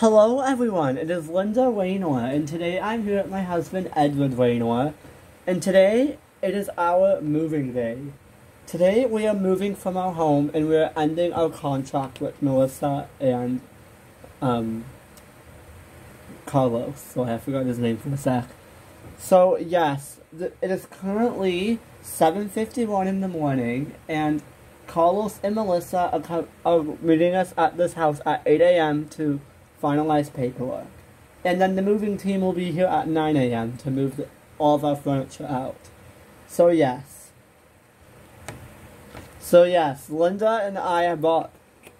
Hello everyone, it is Linda Reinor, and today I'm here with my husband Edward Reinor, and today it is our moving day. Today we are moving from our home and we are ending our contract with Melissa and um, Carlos. So I forgot his name for a sec. So yes, it is currently 7.51 in the morning and Carlos and Melissa are, are meeting us at this house at 8 a.m. to finalize paperwork. And then the moving team will be here at 9 a.m. to move the, all of our furniture out. So yes. So yes, Linda and I have bought,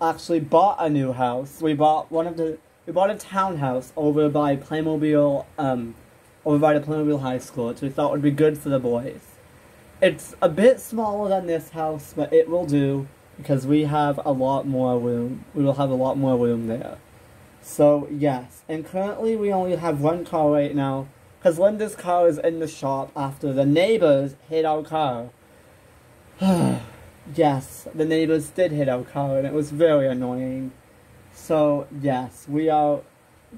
actually bought a new house. We bought one of the, we bought a townhouse over by Playmobil, um, over by the Playmobil High School, which we thought would be good for the boys. It's a bit smaller than this house, but it will do because we have a lot more room. We will have a lot more room there. So, yes. And currently we only have one car right now. Because Linda's car is in the shop after the neighbors hit our car. yes, the neighbors did hit our car and it was very annoying. So, yes, we are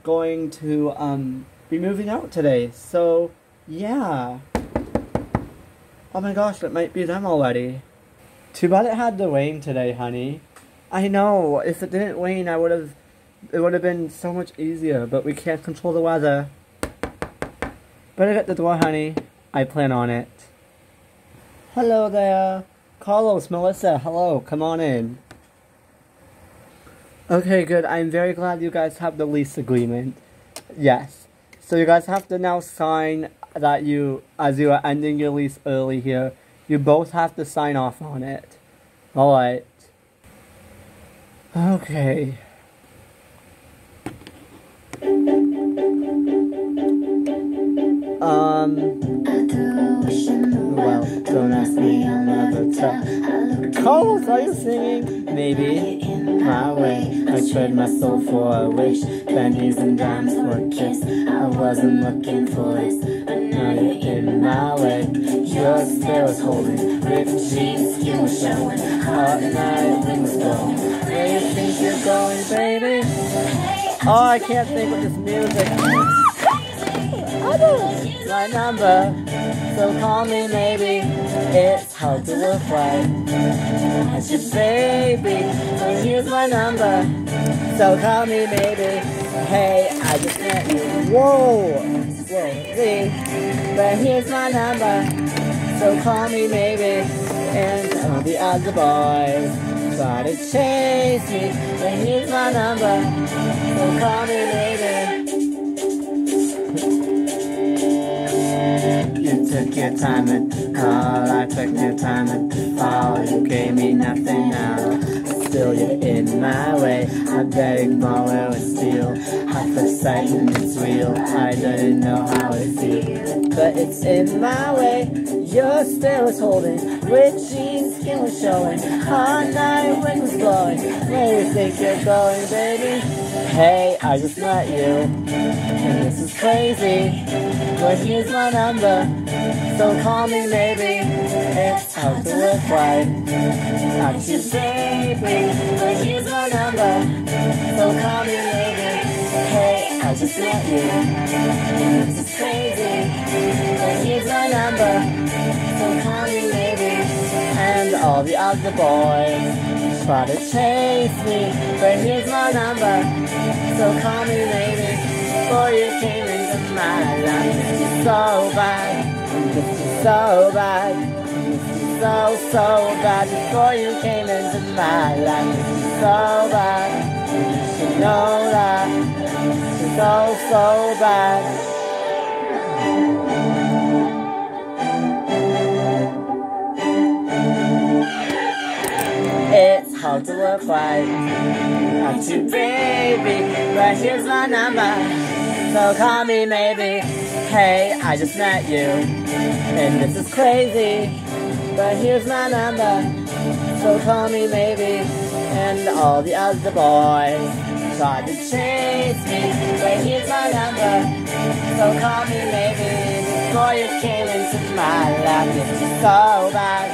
going to um, be moving out today. So, yeah. Oh my gosh, it might be them already. Too bad it had to rain today, honey. I know, if it didn't rain, I would have it would have been so much easier, but we can't control the weather. Better get the door, honey. I plan on it. Hello there. Carlos, Melissa, hello. Come on in. Okay, good. I'm very glad you guys have the lease agreement. Yes. So you guys have to now sign that you, as you are ending your lease early here, you both have to sign off on it. Alright. Okay. Um, well, don't ask me, I'll never tell. Carlos, are you singing? Maybe in my way. I trade my soul for a wish. Pennies and dimes for a kiss. I wasn't looking for this, but now you're in my way. Your spirit was holding, ripped jeans, skin was showing. Hot night, wind was blowing. Where you think you're going, baby? Oh, I can't think with this music number, so call me maybe. It's hard to right as your baby. So here's my number, so call me maybe. Hey, I just met you. Whoa, whoa, see. But here's my number, so call me maybe. And all the other boys try to chase me. But here's my number, so call me maybe. Took your time and call, I took your time and fall. You gave me nothing now. Still you're in my way. I beg, borrow, and steal. Half the sight and it's real. I don't know how it feels, but it's in my way. Your stare was holding, rich jeans, skin was showing. Hot night, wind was blowing. Where you think you're going, baby? Hey, I just met you, and this is crazy. But here's my number, so call me maybe. It's hard to look right, not you baby. But here's my number, so call me maybe. Hey, I just met you, this is crazy. But here's my number, so call me maybe. And all the other boys try to chase me, but here's my number, so call me maybe. Before you came into my life, so bad, so bad. So, so bad before you came into my life. So bad, you know that. So, so bad. It's hard to look right. Not you, baby, but here's my number. So call me maybe. Hey, I just met you, and this is crazy. But here's my number. So call me maybe. And all the other boys tried to chase me. But here's my number. So call me maybe. Before you came into my life, it's so bad.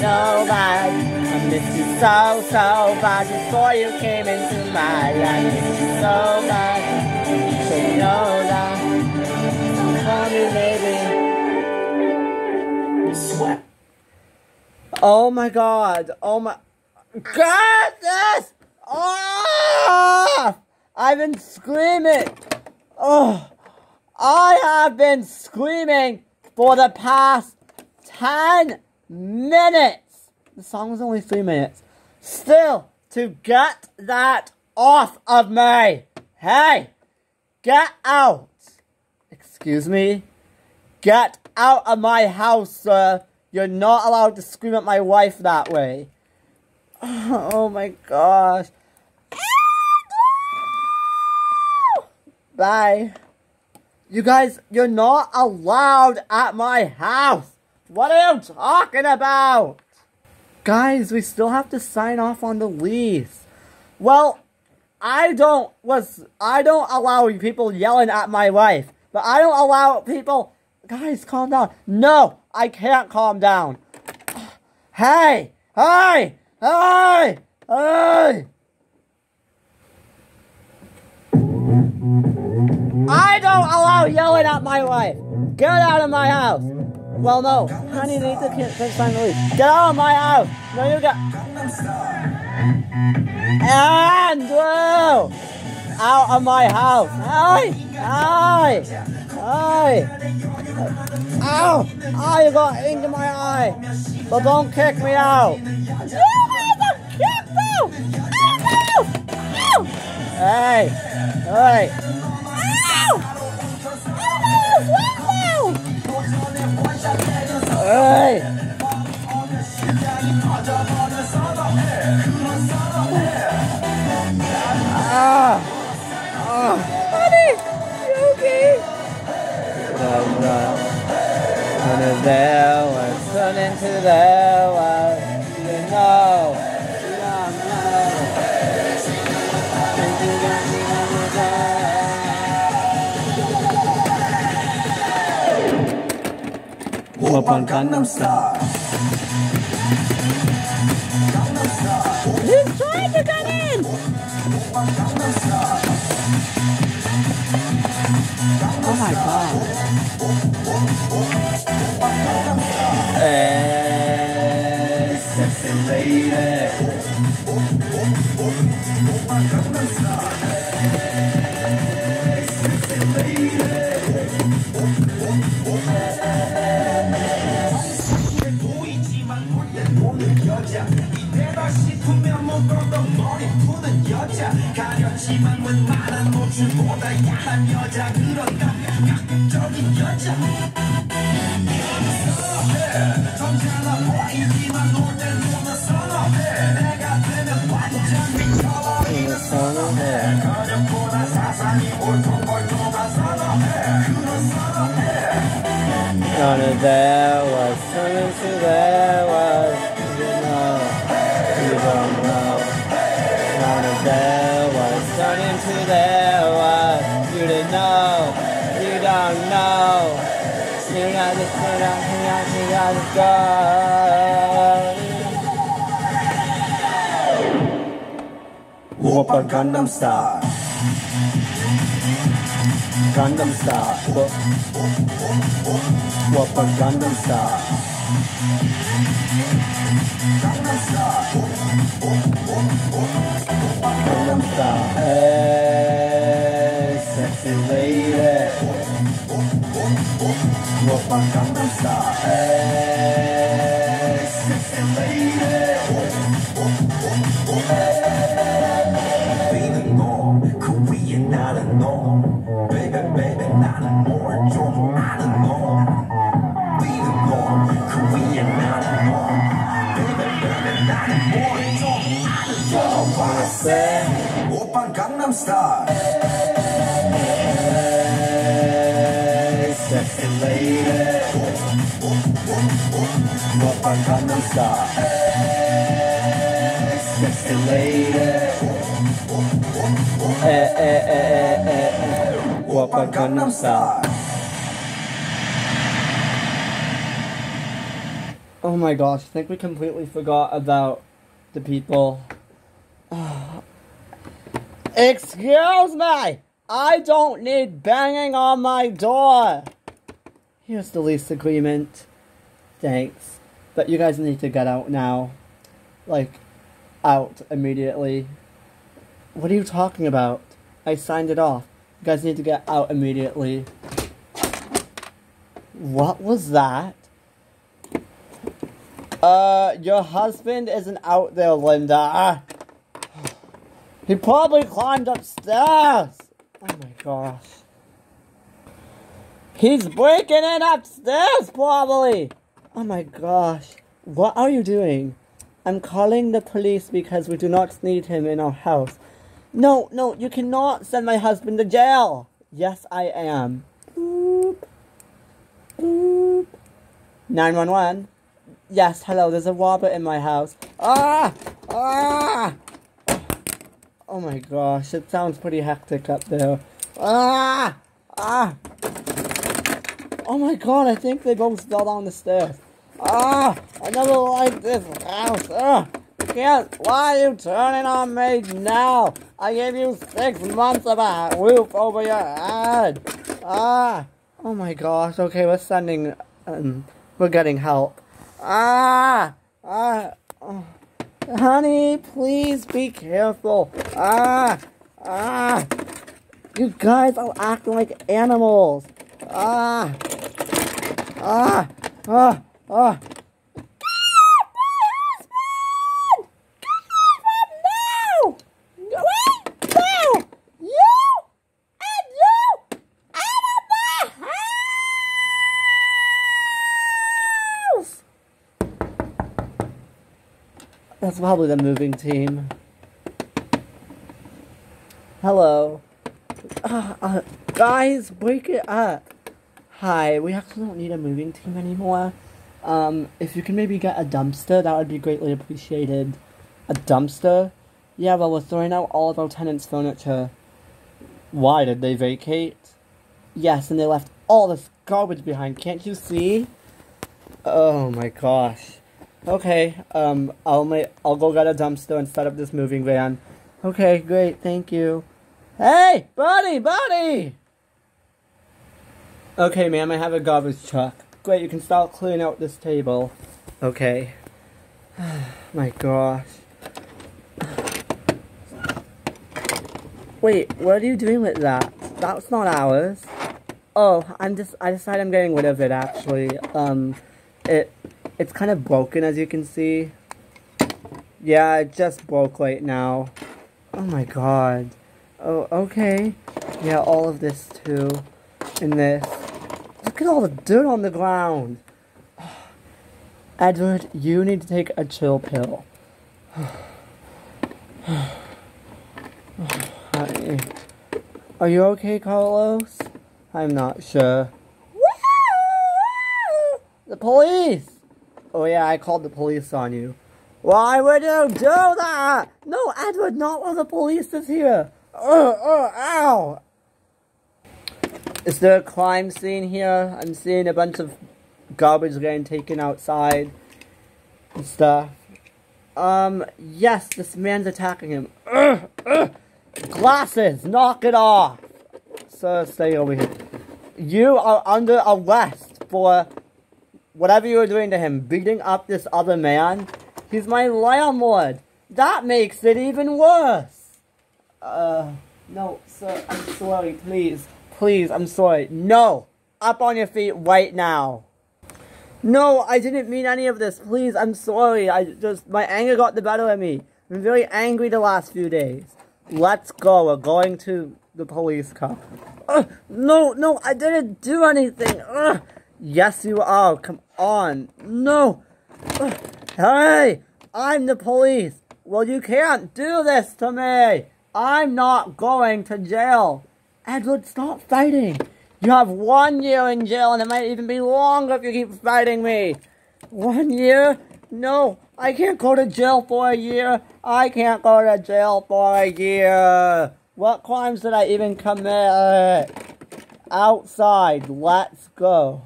So bad. I miss you so, so bad before you came into my life. I you so bad. You should know that. Oh my god. Oh my. Goodness! Oh! I've been screaming. Oh. I have been screaming for the past 10 minutes. The song was only 3 minutes. Still, to get that off of me. Hey, get out. Excuse me? Get out of my house, sir. You're not allowed to scream at my wife that way. Oh my gosh. Bye. You guys, you're not allowed at my house. What are you talking about? Guys, we still have to sign off on the lease. Well, I don't was I don't allow people yelling at my wife, but I don't allow people guys calm down. No, I can't calm down. Hey! Hey! Hey! Hey! I don't allow yelling at my wife. Get out of my house. Well, no. Honey, need to can't sign the lease. Get out of my house. No, you got. Andrew! Out of my house. Hey! Hey! Hey! Ow! Oh, you got into my eye. But don't kick me out. Ow! Hey! Hey! Hey! Was turn into there, was you know. You don't know. Up on Gangnam Style. He's trying to get in! Oh my god. 보이지만 머리 푸는 여자 가렸지만 웬만한 노출보다 야한 여자 그런가? 가급적인 여자 None of that was coming to that was you know you don't know. None of that was coming to that was you didn't know you don't know. You're not the sort of thing I think I just go Whoop a Gangnam star. Gangnam. Whoop. Whoop on Gangnam style. Gangnam style. Hey, sexy lady. On Gangnam style. Hey, sexy lady. Sensei, Gangnam Style. Sexy lady, Opern Gangnam Style. Sexy lady, eh eh eh eh eh, Opern Gangnam Style. Oh my gosh, I think we completely forgot about the people Excuse me! I don't need banging on my door! Here's the lease agreement. Thanks. But you guys need to get out now. Like, out immediately. What are you talking about? I signed it off. You guys need to get out immediately. What was that? Uh, your husband isn't out there, Linda. He probably climbed upstairs. Oh my gosh. He's breaking in upstairs, probably. Oh my gosh. What are you doing? I'm calling the police because we do not need him in our house. No, no, you cannot send my husband to jail. Yes, I am. Boop. Boop. 911. Yes, hello, there's a robber in my house. Ah! Ah! Oh my gosh, it sounds pretty hectic up there. Ah! Ah! Oh my god, I think they both fell down the stairs. Ah! I never liked this house. Ah! Can't. Why are you turning on me now? I gave you six months of a roof over your head. Ah! Oh my gosh. Okay, we're sending. Um, we're getting help. Ah! Ah! Oh. Honey, please be careful. Ah! Ah! You guys are acting like animals. Ah! Ah! Ah! Ah! That's probably the moving team. Hello. Uh, uh, guys, wake it up. Hi, we actually don't need a moving team anymore. Um, if you can maybe get a dumpster, that would be greatly appreciated. A dumpster? Yeah, well, we're throwing out all of our tenants' furniture. Why did they vacate? Yes, and they left all this garbage behind. Can't you see? Oh my gosh. Okay, um, I'll ma- I'll go get a dumpster and set up this moving van. Okay, great, thank you. Hey, buddy, buddy! Okay, ma'am, I have a garbage truck. Great, you can start clearing out this table. Okay. My gosh. Wait, what are you doing with that? That's not ours. Oh, I'm just, I decided I'm getting rid of it actually. Um, it, it's kind of broken as you can see. Yeah, it just broke right now. Oh my god. Oh, okay. Yeah, all of this too. And this. Look at all the dirt on the ground. Edward, you need to take a chill pill. Are you okay, Carlos? I'm not sure. The police! Oh yeah, I called the police on you. Why would you do that? No, Edward, not while the police is here. Oh, oh, ow! Is there a crime scene here? I'm seeing a bunch of garbage getting taken outside and stuff. Um, yes, this man's attacking him. Ugh, ugh. Glasses, knock it off. Sir, stay over here. You are under arrest for whatever you were doing to him, beating up this other man. He's my landlord. That makes it even worse. Uh, no, sir, I'm sorry, please. Please, I'm sorry. No! Up on your feet right now. No, I didn't mean any of this. Please, I'm sorry. I just, my anger got the better of me. I'm very angry the last few days. Let's go. We're going to the police car. Uh, no, no, I didn't do anything. Uh, yes, you are. Come on. No. Uh, hey, I'm the police. Well, you can't do this to me. I'm not going to jail. Edward, stop fighting. You have one year in jail, and it might even be longer if you keep fighting me. One year? No, I can't go to jail for a year. I can't go to jail for a year. What crimes did I even commit? Outside, let's go.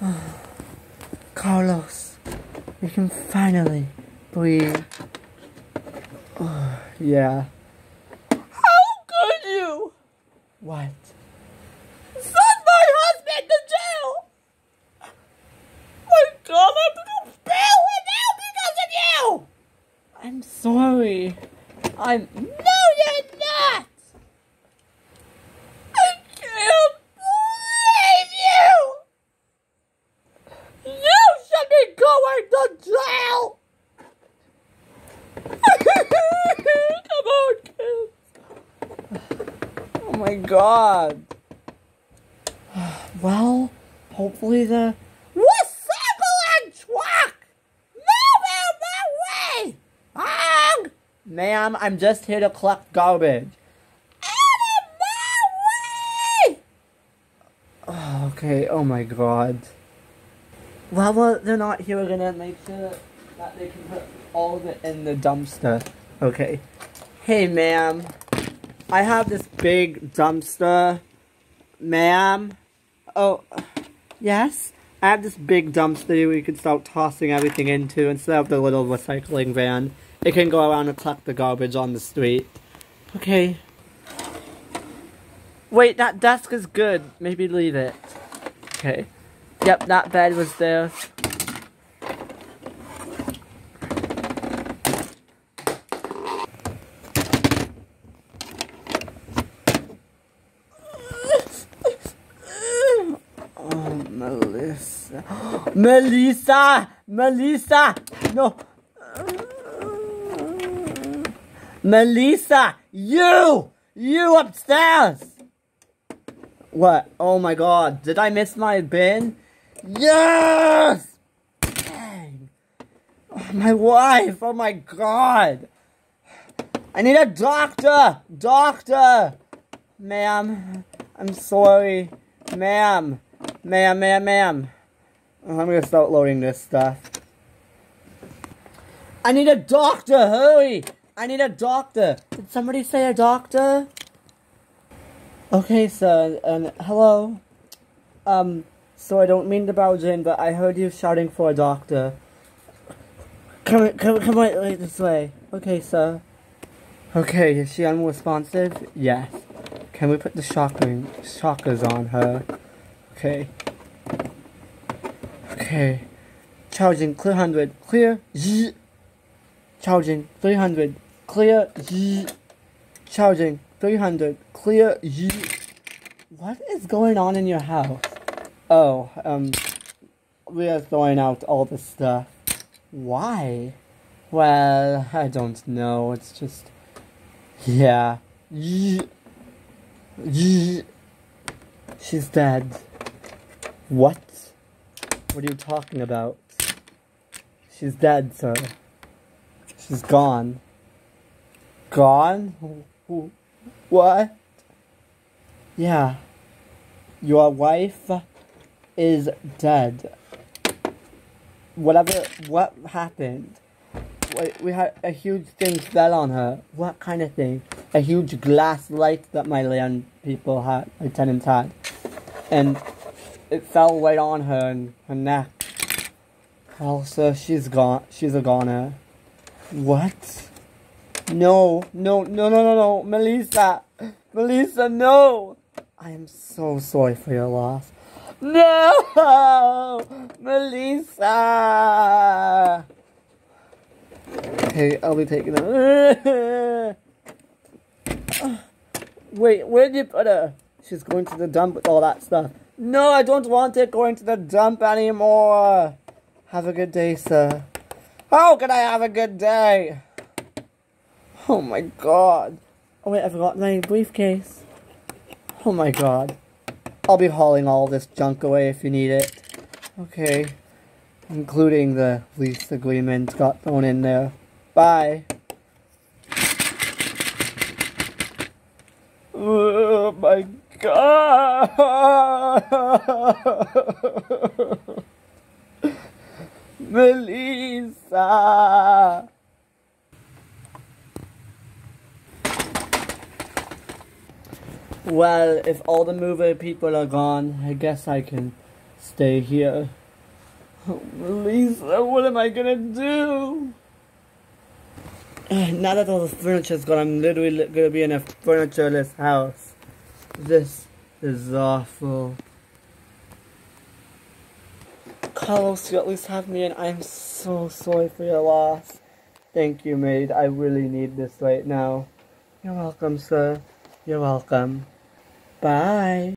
Carlos, we can finally Please. yeah. How could you What? send my husband to jail? My God, I have to bail him out because of you! I'm sorry. I'm. No, you're not! I can't believe you! You should be going to jail! Come on, kids. Oh my god. Well, hopefully the. Recycling truck! Move out my way! Ma'am, I'm just here to collect garbage. Out of my way! Oh, okay, oh my god. Well, well, they're not here. We're gonna make sure that they can put all of it in the dumpster. Okay. Hey, ma'am. I have this big dumpster. Ma'am? Oh, yes? I have this big dumpster we can start tossing everything into instead of the little recycling van. It can go around and collect the garbage on the street. Okay. Wait, that desk is good. Maybe leave it. Okay. Yep, that bed was there. Oh, Melissa. Melissa! No! Melissa! You! You upstairs! What? Oh my god. Did I miss my bin? Yes! Dang. Oh, my wife! Oh my god! I need a doctor! Doctor! Ma'am, I'm sorry. Ma'am. Ma'am, ma'am, ma'am. I'm gonna start loading this stuff. I need a doctor! Hurry! I need a doctor! Did somebody say a doctor? Okay, sir, and hello. Um, so I don't mean to barge in, but I heard you shouting for a doctor. Come, come, come right, right this way. Okay, sir. Okay, is she unresponsive? Yes. Can we put the shocking shockers on her? Okay. Okay. Charging clear hundred. Clear. Zzz. Charging three hundred. Clear. Zzz. Charging 300. Clear. Zzz. What is going on in your house? Oh, um, we are throwing out all the stuff. Why? Well, I don't know. It's just, yeah. She's dead. What? What are you talking about? She's dead, sir. She's gone. Gone? Wh- What? Yeah. Your wife is dead. Whatever, what happened? We- We had a huge thing fell on her. What kind of thing? A huge glass light that my land people had, my tenants had. And it fell right on her and her neck. Also, she's gone. She's a goner. What? No, no, no, no, no, no, Melissa, Melissa, no. I am so sorry for your loss. No, Melissa. Okay, I'll be taking her. Wait, where'd you put her? She's going to the dump with all that stuff. No, I don't want it going to the dump anymore. Have a good day, sir. How can I have a good day? Oh my god. Oh wait, I forgot my briefcase. Oh my god. I'll be hauling all this junk away if you need it. Okay. Including the lease agreement got thrown in there. Bye. Oh my god. Melissa. Well, if all the movie people are gone, I guess I can stay here. Oh, Melissa, what am I gonna do? now that all the furniture's gone, I'm literally gonna be in a furnitureless house. This is awful. Carlos, you at least have me, and I'm so sorry for your loss. Thank you, maid. I really need this right now. You're welcome, sir. You're welcome. Bye.